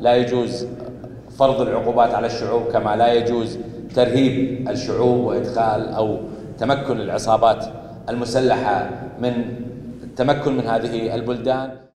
لا يجوز فرض العقوبات على الشعوب كما لا يجوز ترهيب الشعوب وإدخال أو تمكن العصابات المسلحة من التمكن من هذه البلدان.